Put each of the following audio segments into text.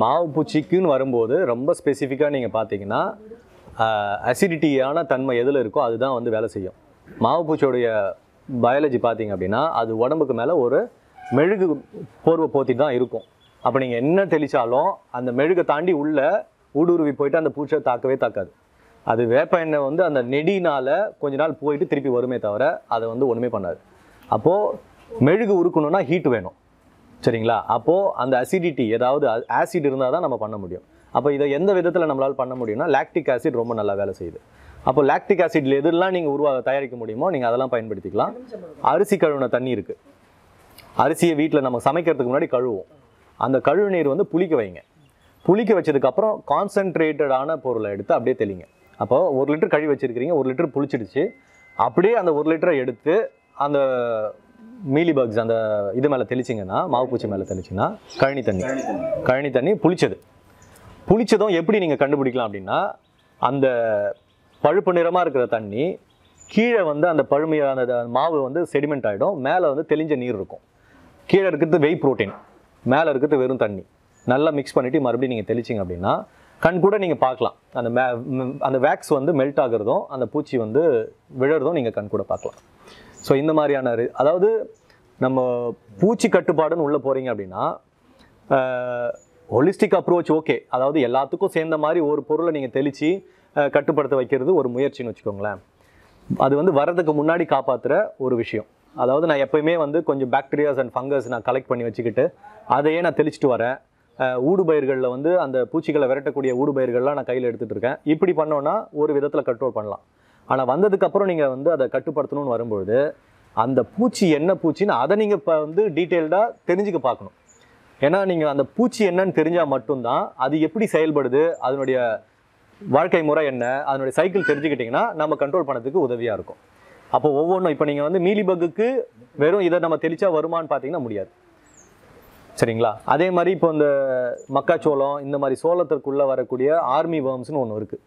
மாவு பூச்சிக்குன்னு வரும்போது ரொம்ப ஸ்பெசிஃபிக்காக நீங்கள் பார்த்தீங்கன்னா அசிடிட்டியான தன்மை எதில் இருக்கோ அதுதான் வந்து வேலை செய்யும். மாவு பூச்சியோடைய பயாலஜி பார்த்தீங்க அப்படின்னா அது உடம்புக்கு மேலே ஒரு மெழுகு போர்வை போத்தி தான் இருக்கும். அப்போ நீங்கள் என்ன தெளிச்சாலும் அந்த மெழுகை தாண்டி உள்ளே ஊடுருவி போயிட்டு அந்த பூச்சை தாக்கவே தாக்காது. அது வேப்ப எண்ணெய் வந்து அந்த நெடினால் கொஞ்ச நாள் போயிட்டு திருப்பி வருமே தவிர அதை வந்து ஒன்றுமே பண்ணாது. அப்போது மெழுகு உருக்கணும்னா ஹீட் வேணும். சரிங்களா? அப்போது அந்த அசிடிட்டி ஏதாவது ஆசிட் இருந்தால் தான் நம்ம பண்ண முடியும். அப்போ இதை எந்த விதத்தில் நம்மளால் பண்ண முடியும்னா லாக்டிக் ஆசிட் ரொம்ப நல்லா வேலை செய்யுது. அப்போ லாக்டிக் ஆசிட்ல எதெல்லாம் நீங்கள் உருவாக தயாரிக்க முடியுமோ நீங்கள் அதெல்லாம் பயன்படுத்திக்கலாம். அரிசி கழுவின தண்ணி இருக்குது அரிசியை வீட்டில் நம்ம சமைக்கிறதுக்கு முன்னாடி கழுவோம் அந்த கழுவு நீர் வந்து புளிக்க வைங்க. புளிக்க வச்சதுக்கப்புறம் கான்சென்ட்ரேட்டடான பொருளை எடுத்து அப்படியே தெளிங்க. அப்போ ஒரு லிட்டர் கழுவி வச்சுருக்கிறீங்க ஒரு லிட்டர் புளிச்சிடுச்சு. அப்படியே அந்த ஒரு லிட்டரை எடுத்து அந்த மீலி பக்ஸ் அந்த இது மேலே தெளிச்சிங்கன்னா மாவு பூச்சி மேலே தெளிச்சிங்கன்னா கழனி தண்ணி. கழனி தண்ணி. புளிச்சது. புளிச்சதும் எப்படி நீங்கள் கண்டுபிடிக்கலாம் அப்படின்னா அந்த பழுப்பு நிறமாக இருக்கிற தண்ணி கீழே வந்து அந்த பழுமையான அந்த மாவு வந்து செடிமெண்ட் ஆகிடும் மேலே வந்து தெளிஞ்ச நீர் இருக்கும். கீழே இருக்கிறது வெய் புரோட்டீன் மேலே இருக்கிறது வெறும் தண்ணி. நல்லா மிக்ஸ் பண்ணிவிட்டு மறுபடியும் நீங்கள் தெளிச்சிங்க அப்படின்னா கண் கூட நீங்கள் பார்க்கலாம். அந்த ம், அந்த வேக்ஸ் வந்து மெல்ட் ஆகுறதும் அந்த பூச்சி வந்து விழறதும் நீங்கள் கண் கூட பார்க்கலாம். ஸோ இந்த மாதிரியான அதாவது நம்ம பூச்சி கட்டுப்பாடுன்னு உள்ளே போகிறீங்க அப்படின்னா ஹொலிஸ்டிக் அப்ரோச் ஓகே அதாவது எல்லாத்துக்கும் சேர்ந்த மாதிரி ஒரு பொருளை நீங்கள் தெளித்து கட்டுப்படுத்த வைக்கிறது ஒரு முயற்சின்னு வச்சுக்கோங்களேன். அது வந்து வரதுக்கு முன்னாடி காப்பாற்றுற ஒரு விஷயம். அதாவது நான் எப்பயுமே வந்து கொஞ்சம் பாக்டீரியாஸ் அண்ட் ஃபங்கஸ் நான் கலெக்ட் பண்ணி வச்சுக்கிட்டு அதையே நான் தெளிச்சிட்டு வரேன். ஊடுபயிர்களில் வந்து அந்த பூச்சிகளை விரட்டக்கூடிய ஊடுபயிர்கள்லாம் நான் கையில் எடுத்துகிட்டு இருக்கேன். இப்படி பண்ணோன்னா ஒரு விதத்தில் கண்ட்ரோல் பண்ணலாம். ஆனால் வந்ததுக்கப்புறம் நீங்கள் வந்து அதை கட்டுப்படுத்தணும்னு வரும்பொழுது அந்த பூச்சி என்ன பூச்சின்னு அதை நீங்கள் இப்போ வந்து டீட்டெயில்டாக தெரிஞ்சுக்க பார்க்கணும். ஏன்னா நீங்கள் அந்த பூச்சி என்னன்னு தெரிஞ்சால் மட்டும்தான் அது எப்படி செயல்படுது அதனுடைய வாழ்க்கை முறை என்ன அதனுடைய சைக்கிள் தெரிஞ்சுக்கிட்டிங்கன்னா நம்ம கண்ட்ரோல் பண்ணதுக்கு உதவியாக இருக்கும். அப்போ ஒவ்வொன்றும் இப்போ நீங்கள் வந்து மீலி பக்குக்கு வெறும் இதை நம்ம தெளிச்சா வருமான்னு பார்த்தீங்கன்னா முடியாது. சரிங்களா? அதே மாதிரி இப்போ இந்த மக்காச்சோளம் இந்த மாதிரி சோளத்திற்குள்ளே வரக்கூடிய ஆர்மி வேர்ம்ஸ்னு ஒன்று இருக்குது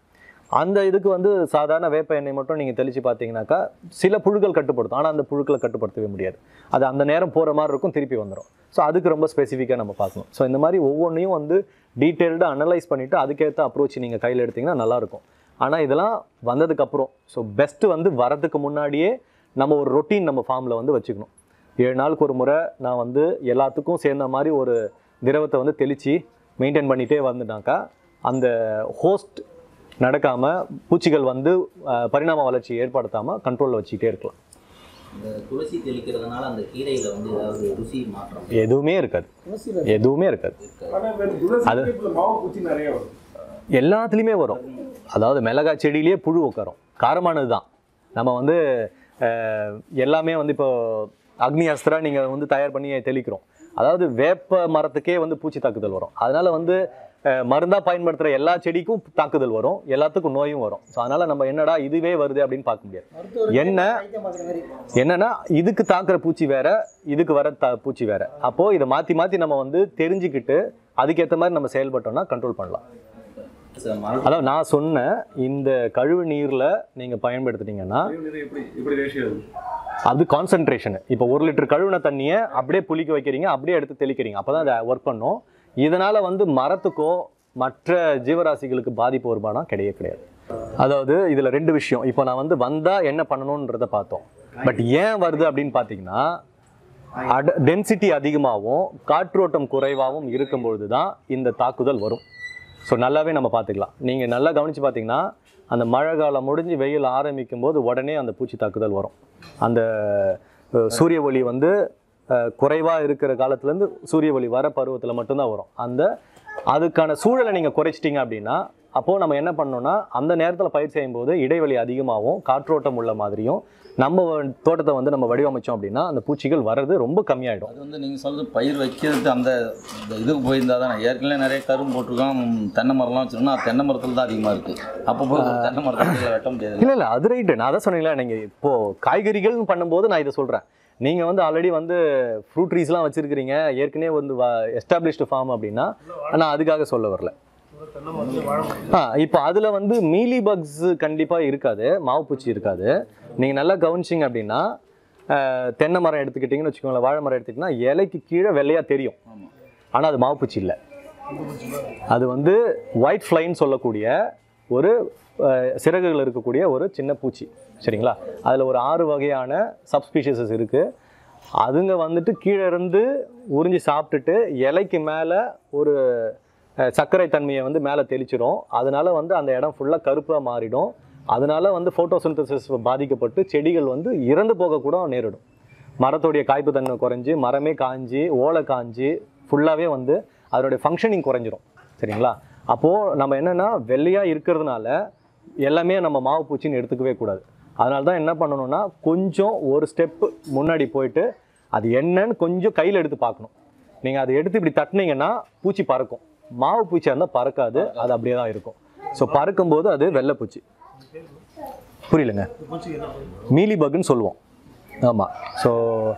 அந்த இதுக்கு வந்து சாதாரண வேப்ப எண்ணெய் மட்டும் நீங்கள் தெளித்து பார்த்தீங்கன்னாக்கா சில புழுக்கள் கட்டுப்படுத்தும். ஆனால் அந்த புழுக்களை கட்டுப்படுத்தவே முடியாது. அது அந்த நேரம் போகிற மாதிரி இருக்கும் திருப்பி வந்துடும் ஸோ அதுக்கு ரொம்ப ஸ்பெசிஃபிக்காக நம்ம பார்க்கணும். ஸோ இந்த மாதிரி ஒவ்வொன்றையும் வந்து டீட்டெயில்டாக அனலைஸ் பண்ணிவிட்டு அதுக்கேற்ற அப்ரோச் நீங்கள் கையில் எடுத்தீங்கன்னா நல்லாயிருக்கும். ஆனால் இதெல்லாம் வந்ததுக்கப்புறம் ஸோ பெஸ்ட்டு வந்து வரதுக்கு முன்னாடியே நம்ம ஒரு ரொட்டீன் நம்ம ஃபார்மில் வந்து வச்சுக்கணும். ஏழு நாளுக்கு ஒரு முறை நான் வந்து எல்லாத்துக்கும் சேர்ந்த மாதிரி ஒரு திரவத்தை வந்து தெளித்து மெயின்டைன் பண்ணிகிட்டே வந்துட்டாக்கா அந்த ஹோஸ்ட் நடக்காமல் பூச்சிகள் வந்து பரிணாம வளர்ச்சி ஏற்படுத்தாமல் கண்ட்ரோலில் வச்சுக்கிட்டே இருக்கலாம். துளசி தெளிக்கிறதுனால அந்த கீரையில வந்து ஏதாவது ருசி மாற்றம் எதுவுமே இருக்காது. எதுவுமே இருக்காது. அது மாவு பூச்சி நிறைய வரும். எல்லாத்துலேயுமே வரும். அதாவது மிளகாய் செடியிலேயே புழு உட்காரும் காரமானது தான். நம்ம வந்து எல்லாமே வந்து இப்போ அக்னி அஸ்திரா நீங்கள் வந்து தயார் பண்ணி தெளிக்கிறோம். அதாவது வேப்ப மரத்துக்கே வந்து பூச்சி தாக்குதல் வரும். அதனால வந்து அஹ், மருந்தா பயன்படுத்துகிற எல்லா செடிக்கும் தாக்குதல் வரும். எல்லாத்துக்கும் நோயும் வரும். ஸோ அதனால நம்ம என்னடா இதுவே வருது அப்படின்னு பார்க்க முடியாது. என்ன? என்னன்னா இதுக்கு தாக்குற பூச்சி வேற இதுக்கு வர தா பூச்சி வேற. அப்போ இதை மாற்றி மாற்றி நம்ம வந்து தெரிஞ்சுக்கிட்டு அதுக்கேற்ற மாதிரி நம்ம செயல்பட்டோம்னா கண்ட்ரோல் பண்ணலாம். அதாவது நான் சொன்ன இந்த கழிவு நீரில் நீங்கள் பயன்படுத்துனீங்கன்னா எப்படி இப்படி ரேஷியோ அது? கான்சன்ட்ரேஷன் இப்போ ஒரு லிட்டர் கழுவின தண்ணியை அப்படியே புளிக்க வைக்கிறீங்க அப்படியே எடுத்து தெளிக்கிறீங்க. அப்போ தான் அதை ஒர்க் பண்ணும். இதனால் வந்து மரத்துக்கோ மற்ற ஜீவராசிகளுக்கு பாதிப்பு வருமானம் கிடையவே கிடையாது. அதாவது இதில் ரெண்டு விஷயம். இப்போ நான் வந்து வந்தால் என்ன பண்ணணுன்றதை பார்த்தோம். பட் ஏன் வருது அப்படின்னு பார்த்தீங்கன்னா அட டென்சிட்டி அதிகமாகவும் காற்றோட்டம் குறைவாகவும் இருக்கும்பொழுது தான் இந்த தாக்குதல் வரும். ஸோ நல்லாவே நம்ம பார்த்துக்கலாம். நீங்கள் நல்லா கவனித்து பார்த்தீங்கன்னா அந்த மழை காலம் முடிஞ்சு வெயில் ஆரம்பிக்கும் போது உடனே அந்த பூச்சி தாக்குதல் வரும். அந்த சூரிய ஒளி வந்து குறைவாக இருக்கிற காலத்துலேருந்து சூரிய ஒளி வர பருவத்தில் மட்டும்தான் வரும். அந்த அதுக்கான சூழலை நீங்கள் குறைச்சிட்டிங்க அப்படின்னா அப்போது நம்ம என்ன பண்ணோம்னா அந்த நேரத்தில் பயிர் செய்யும்போது இடைவெளி அதிகமாகவும் காற்றோட்டம் உள்ள மாதிரியும் நம்ம தோட்டத்தை வந்து நம்ம வடிவமைச்சோம் அப்படின்னா அந்த பூச்சிகள் வர்றது ரொம்ப கம்மியாயிடும். அது வந்து நீங்கள் சொல்கிறது பயிர் வைக்கிறது அந்த இதுக்கு போயிருந்தா தானே. ஏற்கனவே நிறைய கரும்பு போட்டிருக்கோம் தென்னை மரம்லாம் வச்சுருக்கோம் தென்னை மரத்தில் தான் அதிகமாக இருக்குது அப்போ போய் தென்னை மரத்தில் வெட்ட முடியாது. இல்லை இல்லை அது ரைட்டு நான் அதான் சொன்னீங்களா நீங்கள் இப்போது காய்கறிகள்னு பண்ணும்போது நான் இதை சொல்கிறேன் நீங்கள் வந்து ஆல்ரெடி வந்து ஃப்ரூட் ட்ரீஸ்லாம் வச்சுருக்கிறீங்க. ஏற்கனவே வந்து எஸ்டாப்ளிஷ்டு ஃபார்ம் அப்படின்னா நான் அதுக்காக சொல்ல வரல. ஆ இப்போ அதில் வந்து மீலி பக்ஸ் கண்டிப்பாக இருக்காது. மாவு பூச்சி இருக்காது. நீங்கள் நல்லா கவனிச்சிங்க அப்படின்னா தென்னை மரம் எடுத்துக்கிட்டிங்கன்னு வச்சுக்கோங்களேன். வாழை மரம் எடுத்துக்கிட்டிங்கன்னா இலைக்கு கீழே வெள்ளையாக தெரியும். ஆனால் அது மாவு பூச்சி இல்லை. அது வந்து ஒயிட் ஃப்ளைன்னு சொல்லக்கூடிய ஒரு சிறகுகள் இருக்கக்கூடிய ஒரு சின்ன பூச்சி சரிங்களா? அதில் ஒரு ஆறு வகையான சப்ஸ்பீஷியஸஸ் இருக்குது அதுங்க வந்துட்டு கீழே இருந்து உறிஞ்சி சாப்பிட்டுட்டு இலைக்கு மேலே ஒரு சர்க்கரை தன்மையை வந்து மேலே தெளிச்சிடும் அதனால வந்து அந்த இடம் ஃபுல்லாக கருப்பாக மாறிடும். அதனால வந்து ஃபோட்டோசிந்தசிஸ் பாதிக்கப்பட்டு செடிகள் வந்து இறந்து போக கூட நேரிடும். மரத்துடைய காய்ப்பு தன்மை குறைஞ்சி மரமே காஞ்சி ஓலை காஞ்சி ஃபுல்லாகவே வந்து அதனுடைய ஃபங்க்ஷனிங் குறைஞ்சிரும். சரிங்களா? அப்போது நம்ம என்னென்னா வெள்ளையாக இருக்கிறதுனால எல்லாமே நம்ம மாவு பூச்சின்னு எடுத்துக்கவே கூடாது. அதனால தான் என்ன பண்ணணும்னா கொஞ்சம் ஒரு ஸ்டெப்பு முன்னாடி போயிட்டு அது என்னன்னு கொஞ்சம் கையில் எடுத்து பார்க்கணும். நீங்கள் அதை எடுத்து இப்படி தட்டினீங்கன்னா பூச்சி பறக்கும். மாவு பூச்சியாக இருந்தால் பறக்காது அது அப்படியே தான் இருக்கும். ஸோ பறக்கும்போது அது வெள்ளை பூச்சி. புரியலங்க? மீலி பக்குன்னு சொல்லுவோம். ஆமாம் ஸோ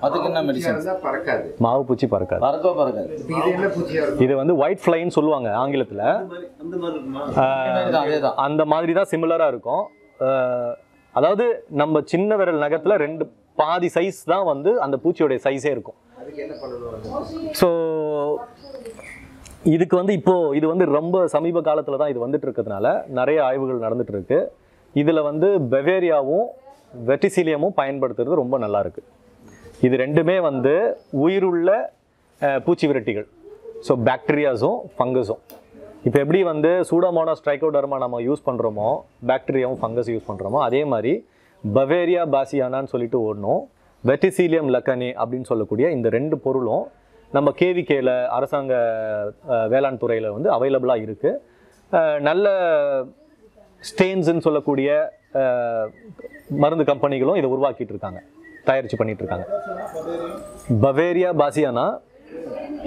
அதுக்கு என்ன மெடிசன் பறக்காது. மாவு பூச்சி பறக்காது. பறக்கோ பறக்காது? இது என்ன பூச்சியா இருக்கும்? இது வந்து ஒயிட் ஃப்ளைன்னு சொல்லுவாங்க ஆங்கிலத்தில். அந்த மாதிரி தான் அந்த மாதிரி தான் சிமிலராக இருக்கும். அதாவது நம்ம சின்ன விரல் நகத்தில் ரெண்டு பாதி சைஸ் தான் வந்து அந்த பூச்சியோடைய சைஸே இருக்கும். அதுக்கு என்ன பண்ணணும் ஸோ இதுக்கு வந்து இப்போ இது வந்து ரொம்ப சமீப காலத்தில் தான் இது வந்துட்டு இருக்கிறதுனால நிறைய ஆய்வுகள் நடந்துட்டு இருக்கு. இதில் வந்து பெவேரியாவும் வெட்டிசிலியமும் பயன்படுத்துறது ரொம்ப நல்லாருக்கு. இது ரெண்டுமே வந்து உயிருள்ள பூச்சி விரட்டிகள் ஸோ பாக்டீரியாஸும் ஃபங்கஸும் இப்போ எப்படி வந்து சூடோமோனாஸ் ஸ்ட்ரைக்கோடர்மா நம்ம யூஸ் பண்ணுறோமோ பாக்டீரியாவும் ஃபங்கஸ் யூஸ் பண்ணுறோமோ அதே மாதிரி பவேரியா பாசியானான்னு சொல்லிட்டு ஓடணும் வெட்டிசீலியம் லக்கனி அப்படின்னு சொல்லக்கூடிய இந்த ரெண்டு பொருளும் நம்ம கேவிகேல அரசாங்க வேளாண் துறையில் வந்து அவைலபிளாக இருக்குது நல்ல ஸ்டெயின்ஸ்ன்னு சொல்லக்கூடிய மருந்து கம்பெனிகளும் இதை உருவாக்கிட்டு இருக்காங்க தயாரித்து பண்ணிட்டு இருக்காங்க பவேரியா பாசியானா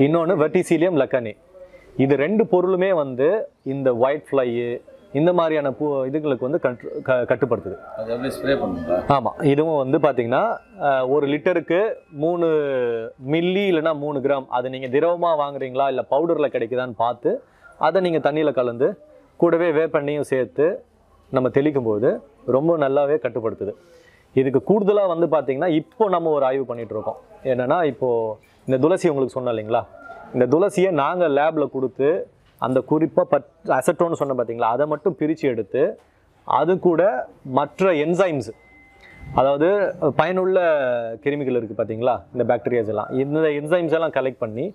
இன்னொன்று வெட்டிசீலியம் லக்கனி. இது ரெண்டு பொருளுமே வந்து இந்த ஒயிட் ஃப்ளை இந்த மாதிரியான பூ இதுகளுக்கு வந்து கட்டு கட்டுப்படுத்துது. ஆமாம் இதுவும் வந்து பார்த்தீங்கன்னா ஒரு லிட்டருக்கு மூணு மில்லி இல்லைன்னா மூணு கிராம். அது நீங்கள் திரவமாக வாங்குறீங்களா இல்லை பவுடரில் கிடைக்குதான்னு பார்த்து அதை நீங்கள் தண்ணியில் கலந்து கூடவே வேப்பெண்ணையும் சேர்த்து நம்ம தெளிக்கும் போது ரொம்ப நல்லாவே கட்டுப்படுத்துது. இதுக்கு கூடுதலாக வந்து பார்த்தீங்கன்னா இப்போ நம்ம ஒரு ஆய்வு பண்ணிகிட்ருக்கோம் என்னென்னா இப்போது இந்த துளசி உங்களுக்கு சொன்னோம் இல்லைங்களா? இந்த துளசியை நாங்கள் லேபில் கொடுத்து அந்த குறிப்பாக பட் அசட்டோன்னு சொன்னேன் பார்த்தீங்களா அதை மட்டும் பிரித்து எடுத்து அது கூட மற்ற என்சைம்ஸ் அதாவது பயனுள்ள கிருமிகள் இருக்குது பார்த்தீங்களா இந்த பாக்டீரியாஸ் எல்லாம். இந்த என்சைம்ஸ் எல்லாம் கலெக்ட் பண்ணி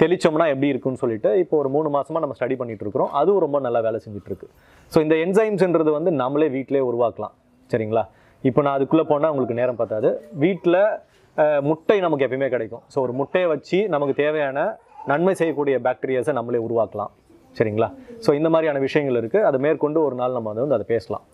தெளிச்சோம்னா எப்படி இருக்குன்னு சொல்லிட்டு இப்போ ஒரு மூணு மாதமாக நம்ம ஸ்டடி பண்ணிட்டு இருக்கிறோம். அதுவும் ரொம்ப நல்லா வேலை செஞ்சுட்டு இருக்கு ஸோ இந்த என்சைம்ஸ்ன்றது வந்து நம்மளே வீட்டிலே உருவாக்கலாம். சரிங்களா? இப்போ நான் அதுக்குள்ளே போனால் உங்களுக்கு நேரம் பார்த்தாது வீட்டில் முட்டை நமக்கு எப்பயுமே கிடைக்கும். ஸோ ஒரு முட்டையை வச்சு நமக்கு தேவையான நன்மை செய்யக்கூடிய பாக்டீரியாஸை நம்மளே உருவாக்கலாம். சரிங்களா? ஸோ இந்த மாதிரியான விஷயங்கள் இருக்குது அதை மேற்கொண்டு ஒரு நாள் நம்ம வந்து அதை பேசலாம்.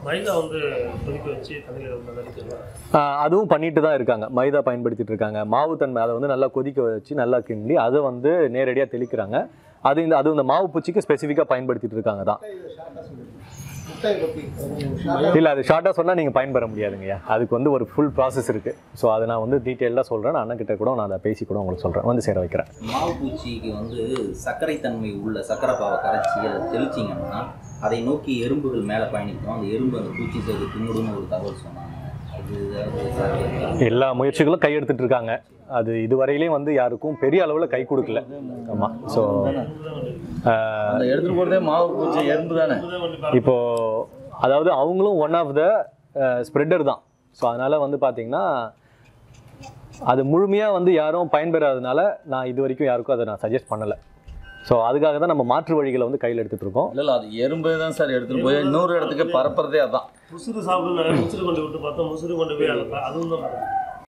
மைதா மைதா வந்து கொதிக்க வச்சு தண்ணியில் வந்து நடிக்கலாம் ஆஹ் அதுவும் பண்ணிட்டு தான் இருக்காங்க. மைதா பயன்படுத்திட்டு இருக்காங்க. மாவு தன்மை அதை வந்து நல்லா கொதிக்க வச்சு நல்லா கிண்டி அதை வந்து நேரடியாக தெளிக்கிறாங்க. அது இந்த அது இந்த மாவு பூச்சிக்கு ஸ்பெசிஃபிக்காக பயன்படுத்திட்டு இருக்காங்க தான். இல்லை அது ஷார்ட்டாக சொன்னால் நீங்கள் பயன்பெற முடியாதுங்கய்யா அதுக்கு வந்து ஒரு ஃபுல் ப்ராசஸ் இருக்குது ஸோ அதை நான் வந்து டீட்டெயிலாக சொல்கிறேன் நான் அண்ணன்கிட்ட கூட நான் அதை பேசி கூட உங்களுக்கு சொல்கிறேன் வந்து சேர வைக்கிறேன். மாவு பூச்சிக்கு வந்து சர்க்கரை தன்மை உள்ள சர்க்கரை பாவை கரைச்சி அதை தெளிச்சிங்கன்னா அதை நோக்கி எறும்புகள் மேலே பயணிக்கும். அந்த எறும்பு அந்த பூச்சி சேர்த்து தின்னுடுன்னு ஒரு தகவல் சொன்னாங்க? எல்லா முயற்சிகளும் கையெடுத்துட்டு இருக்காங்க. அது இதுவரையிலையும் வந்து யாருக்கும் பெரிய அளவில் கை கொடுக்கல. ஆமாம் ஸோ எடுத்துட்டு போறதே மாவு பூச்சி எறும்பு தானே? இப்போ அதாவது அவங்களும் ஒன் ஆஃப் த ஸ்ப்ரெட்டர் தான். ஸோ அதனால் வந்து பார்த்தீங்கன்னா அது முழுமையாக வந்து யாரும் பயன்பெறாதனால நான் இது வரைக்கும் யாருக்கும் அதை நான் சஜஸ்ட் பண்ணலை. ஸோ அதுக்காக தான் நம்ம மாற்று வழிகளை வந்து கையில் எடுத்துகிட்டு இருக்கோம். இல்ல இல்ல அது எறும்பு தான் சார் எடுத்துட்டு போய் இன்னொரு இடத்துக்கு பரப்புறதே அதான். முசுறு சாப்பிட்டு முசுறு கொண்டு விட்டு பார்த்தா முசுறு கொண்டு போய் அதை அதுவும் தான்